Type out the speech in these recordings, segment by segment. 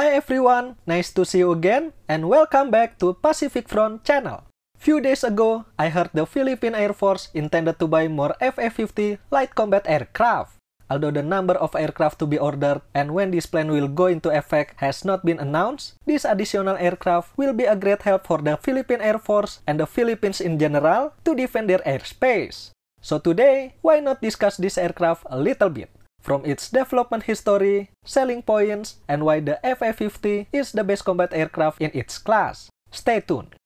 Hi everyone, nice to see you again and welcome back to Pacific Front channel. Few days ago, I heard the Philippine Air Force intended to buy more FA-50 light combat aircraft. Although the number of aircraft to be ordered and when this plan will go into effect has not been announced, this additional aircraft will be a great help for the Philippine Air Force and the Philippines in general to defend their airspace. So today, why not discuss this aircraft a little bit? From its development history, selling points, and why the FA-50 is the best combat aircraft in its class. Stay tuned.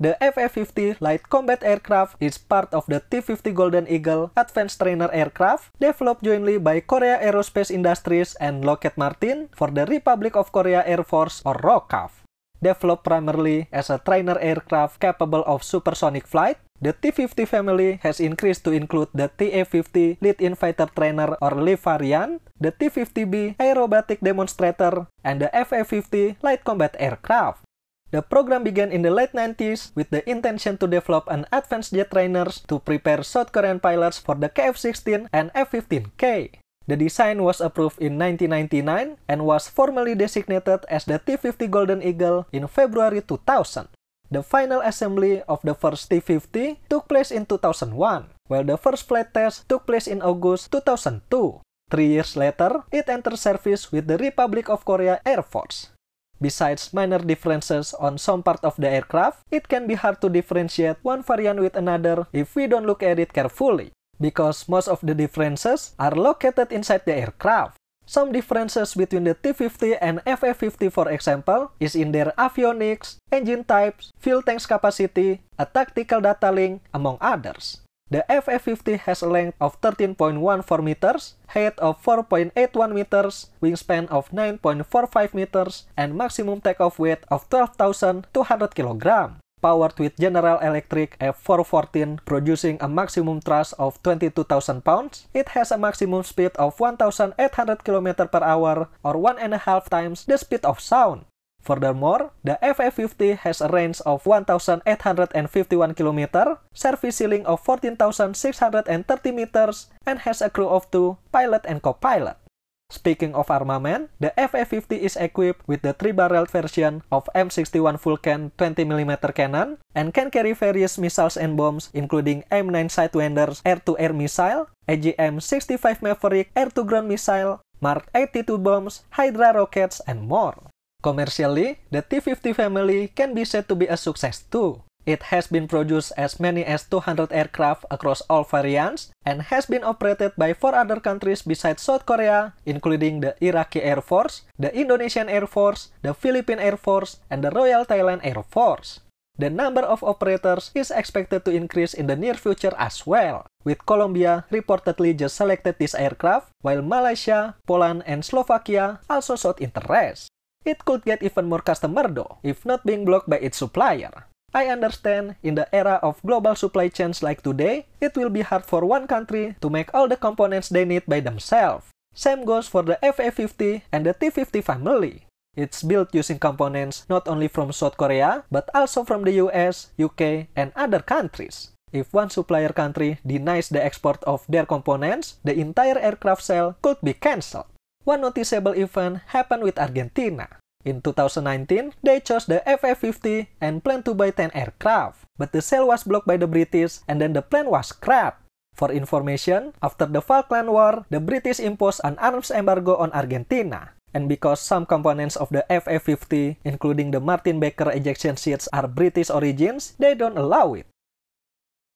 The FA-50 light combat aircraft is part of the T-50 Golden Eagle advanced trainer aircraft developed jointly by Korea Aerospace Industries and Lockheed Martin for the Republic of Korea Air Force or ROKAF. Developed primarily as a trainer aircraft capable of supersonic flight, the T-50 family has increased to include the TA-50 Lead-In Fighter Trainer or LIF variant, the T-50B Aerobatic Demonstrator, and the FA-50 Light Combat Aircraft. The program began in the late 90s with the intention to develop an advanced jet trainers to prepare South Korean pilots for the KF-16 and F-15K. The design was approved in 1999 and was formally designated as the T-50 Golden Eagle in February 2000. The final assembly of the first T-50 took place in 2001, while the first flight test took place in August 2002. Three years later, it entered service with the Republic of Korea Air Force. Besides minor differences on some part of the aircraft, it can be hard to differentiate one variant with another if we don't look at it carefully, because most of the differences are located inside the aircraft. Some differences between the T-50 and FA-50 for example is in their avionics, engine types, fuel tanks capacity, a tactical data link, among others. The FA-50 has a length of 13.14 meters, height of 4.81 meters, wingspan of 9.45 meters, and maximum takeoff weight of 12,200 kilograms. Powered with General Electric F414 producing a maximum thrust of 22,000 pounds, it has a maximum speed of 1,800 km per hour or one and a half times the speed of sound. Furthermore, the FA-50 has a range of 1,851 km, service ceiling of 14,630 meters, and has a crew of two, pilot and co-pilot. Speaking of armament, the FA-50 is equipped with the three-barreled version of M61 Vulcan 20mm cannon and can carry various missiles and bombs including M9 Sidewinders air-to-air missile, AGM-65 Maverick air-to-ground missile, Mark 82 bombs, Hydra rockets, and more. Commercially, the T-50 family can be said to be a success too. It has been produced as many as 200 aircraft across all variants and has been operated by four other countries besides South Korea, including the Iraqi Air Force, the Indonesian Air Force, the Philippine Air Force, and the Royal Thailand Air Force. The number of operators is expected to increase in the near future as well, with Colombia reportedly just selected this aircraft, while Malaysia, Poland, and Slovakia also showed interest. It could get even more customer though, if not being blocked by its supplier. I understand in the era of global supply chains like today, it will be hard for one country to make all the components they need by themselves. Same goes for the FA-50 and the T-50 family. It's built using components not only from South Korea, but also from the US, UK, and other countries. If one supplier country denies the export of their components, the entire aircraft sale could be cancelled. One noticeable event happened with Argentina. In 2019, they chose the FA-50 and planned to buy 10 aircraft, but the sale was blocked by the British and then the plan was scrapped. For information, after the Falkland War, the British imposed an arms embargo on Argentina. And because some components of the FA-50, including the Martin Baker ejection seats, are British origins, they don't allow it.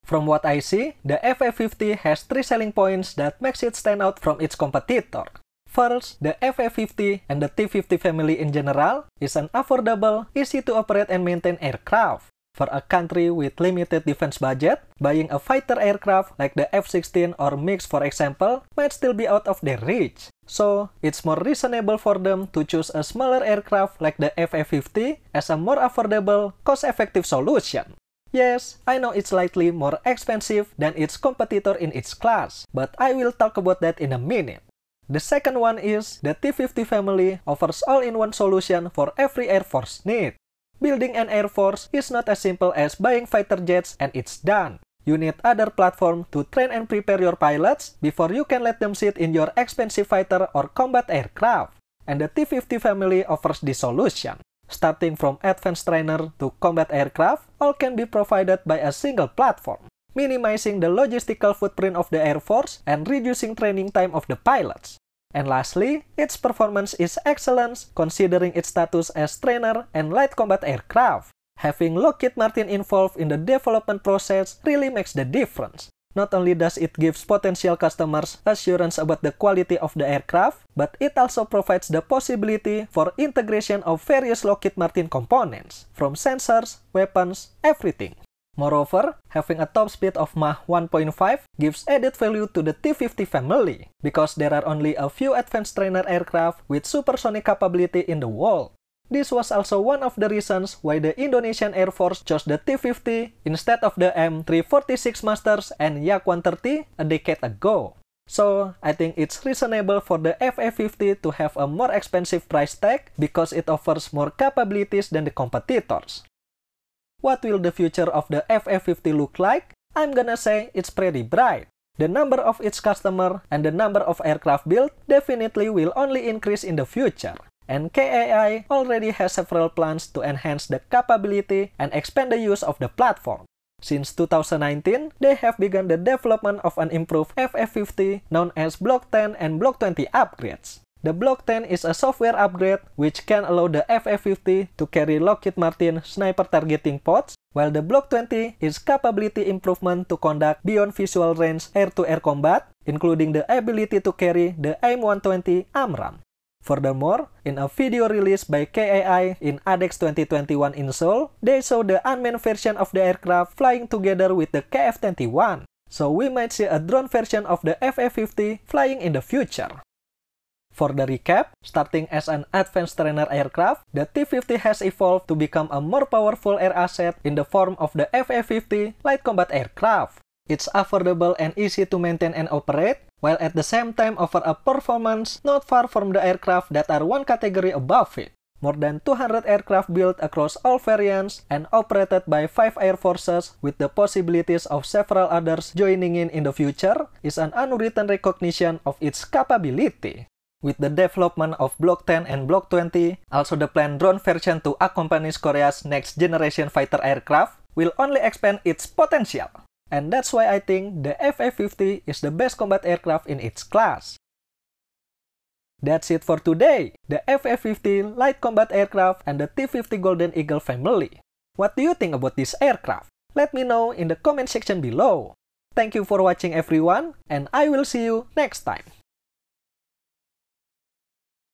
From what I see, the FA-50 has three selling points that makes it stand out from its competitor. First, the FA-50 and the T-50 family in general is an affordable, easy to operate and maintain aircraft. For a country with limited defense budget, buying a fighter aircraft like the F-16 or MiX for example might still be out of their reach. So, it's more reasonable for them to choose a smaller aircraft like the FA-50 as a more affordable, cost-effective solution. Yes, I know it's slightly more expensive than its competitor in its class, but I will talk about that in a minute. The second one is the T-50 family offers all-in-one solution for every Air Force need. Building an Air Force is not as simple as buying fighter jets and it's done. You need other platform to train and prepare your pilots before you can let them sit in your expensive fighter or combat aircraft. and the T-50 family offers this solution. Starting from advanced trainer to combat aircraft, all can be provided by a single platform, minimizing the logistical footprint of the Air Force and reducing training time of the pilots. And lastly, its performance is excellent considering its status as trainer and light combat aircraft. Having Lockheed Martin involved in the development process really makes the difference. Not only does it give potential customers assurance about the quality of the aircraft, but it also provides the possibility for integration of various Lockheed Martin components, from sensors, weapons, everything. Moreover, having a top speed of Mach 1.5 gives added value to the T-50 family, because there are only a few advanced trainer aircraft with supersonic capability in the world. This was also one of the reasons why the Indonesian Air Force chose the T-50 instead of the M346 Masters and Yak-130 a decade ago. So, I think it's reasonable for the FA-50 to have a more expensive price tag because it offers more capabilities than the competitors. What will the future of the FA-50 look like? I'm gonna say it's pretty bright. The number of its customer and the number of aircraft built definitely will only increase in the future and KAI already has several plans to enhance the capability and expand the use of the platform. Since 2019, they have begun the development of an improved FF50 known as Block 10 and Block 20 upgrades. The Block 10 is a software upgrade which can allow the FF50 to carry Lockheed Martin sniper targeting pods, while the Block 20 is capability improvement to conduct beyond visual range air-to-air -air combat, including the ability to carry the AIM-120 AMRAAM. Furthermore, in a video released by KAI in ADEX 2021 in Seoul, they show the unmanned version of the aircraft flying together with the KF-21. So we might see a drone version of the FA-50 flying in the future. For the recap, starting as an advanced trainer aircraft, the T-50 has evolved to become a more powerful air asset in the form of the FA-50 light combat aircraft. It's affordable and easy to maintain and operate, while at the same time offer a performance not far from the aircraft that are one category above it. More than 200 aircraft built across all variants and operated by five air forces with the possibilities of several others joining in in the future is an unwritten recognition of its capability. With the development of Block 10 and Block 20, also the planned drone version to accompany Korea's next generation fighter aircraft will only expand its potential. And that's why I think the FA-50 is the best combat aircraft in its class. That's it for today, the FA-50 light combat aircraft and the T-50 Golden Eagle family. What do you think about this aircraft? Let me know in the comment section below. Thank you for watching everyone, and I will see you next time.